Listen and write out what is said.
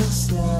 myself.